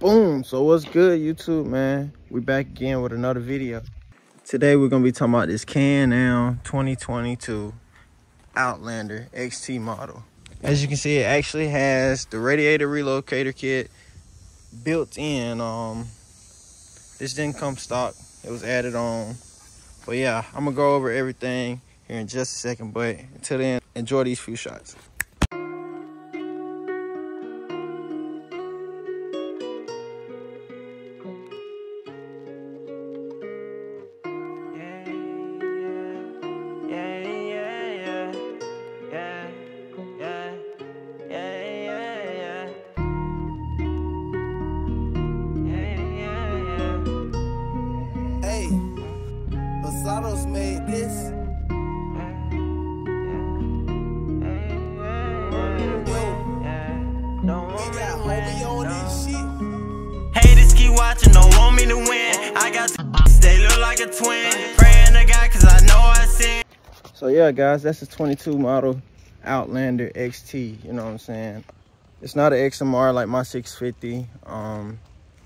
Boom. So what's good, YouTube, man? We back again with another video. Today we're gonna be talking about this Can-Am 2022 Outlander XT model. As you can see, it actually has the radiator relocator kit built in. Um, this didn't come stock. It was added on. But yeah, I'm gonna go over everything here in just a second. But until then, enjoy these few shots. Basados made this. Yo, we got homie on this shit. Haters keep watching, don't want me to win. I got they look like a twin. Praying to God, cause I know I sin. So yeah, guys, that's a 22 model Outlander XT. You know what I'm saying? It's not an XMR like my 650. Um,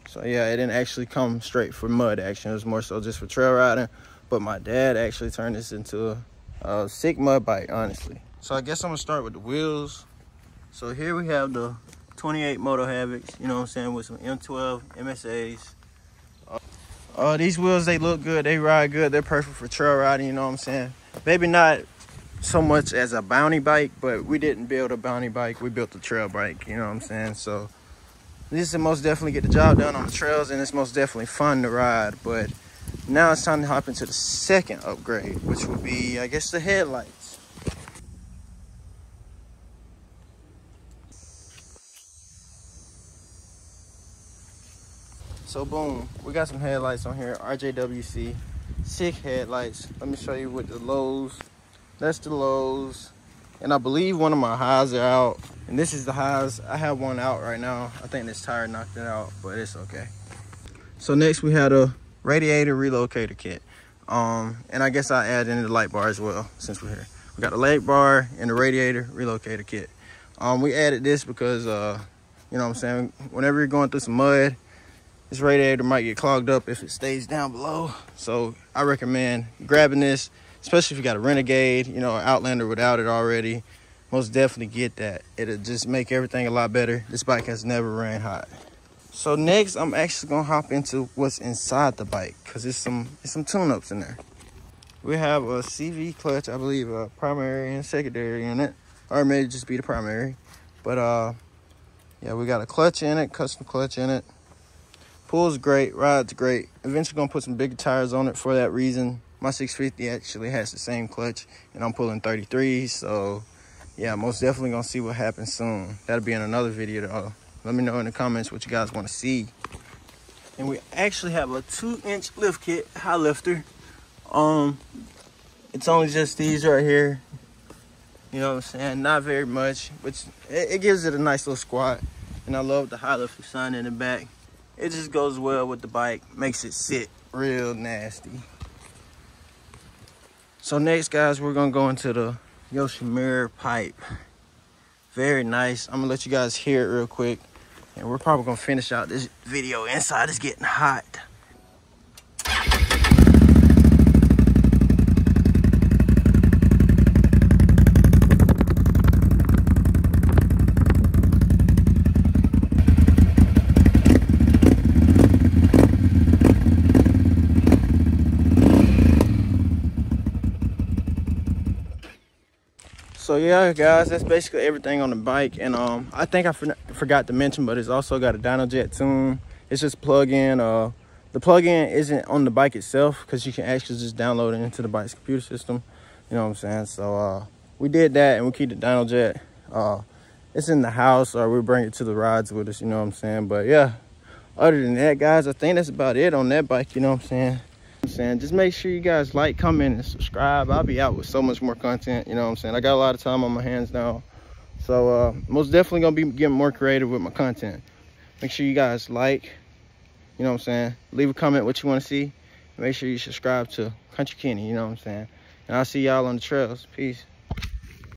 so yeah, it didn't actually come straight for mud action. It was more so just for trail riding. But my dad actually turned this into a, a sick mud bike, honestly. So I guess I'm gonna start with the wheels. So here we have the 28 Moto Havocs, you know what I'm saying, with some M12 MSAs. Uh, these wheels, they look good, they ride good, they're perfect for trail riding, you know what I'm saying? Maybe not so much as a bounty bike, but we didn't build a bounty bike, we built a trail bike, you know what I'm saying? So this is most definitely get the job done on the trails and it's most definitely fun to ride, but now it's time to hop into the second upgrade, which would be, I guess, the headlights. So boom, we got some headlights on here, RJWC, sick headlights. Let me show you with the lows. That's the lows. And I believe one of my highs are out. And this is the highs. I have one out right now. I think this tire knocked it out, but it's okay. So next we had a radiator relocator kit. Um, and I guess I add in the light bar as well since we're here. We got the light bar and the radiator relocator kit. Um, we added this because, uh, you know what I'm saying, whenever you're going through some mud, this radiator might get clogged up if it stays down below. So I recommend grabbing this, especially if you got a Renegade, you know, Outlander without it already. Most definitely get that. It'll just make everything a lot better. This bike has never ran hot. So next, I'm actually gonna hop into what's inside the bike because it's some it's some tune-ups in there. We have a CV clutch, I believe, a primary and secondary in it, or it may just be the primary. But uh, yeah, we got a clutch in it, custom clutch in it. Pulls great, rides great. Eventually gonna put some bigger tires on it for that reason. My 650 actually has the same clutch, and I'm pulling 33, so yeah, most definitely gonna see what happens soon. That'll be in another video though. Let me know in the comments what you guys want to see. And we actually have a two inch lift kit, high lifter. Um, it's only just these right here. You know what I'm saying? Not very much, but it, it gives it a nice little squat. And I love the high lifter sign in the back. It just goes well with the bike, makes it sit real nasty. So next guys, we're gonna go into the Yoshimura pipe. Very nice. I'm gonna let you guys hear it real quick. And we're probably gonna finish out this video. Inside is getting hot. So yeah guys that's basically everything on the bike. And um i think i for forgot to mention but it's also got a dynojet tune. It's just plug-in uh the plug-in isn't on the bike itself because you can actually just download it into the bike's computer system. You know what i'm saying? So uh we did that and we keep the dynojet uh it's in the house or we bring it to the rides with us you know what i'm saying? But yeah other than that guys i think that's about it on that bike you know what i'm saying I'm saying? Just make sure you guys like comment and subscribe. I'll be out with so much more content you know what i'm saying? I got a lot of time on my hands now. So uh most definitely gonna be getting more creative with my content. Make sure you guys like you know what i'm saying? Leave a comment what you want to see. Make sure you subscribe to Kuntry Kenny you know what i'm saying? And i'll see y'all on the trails. Peace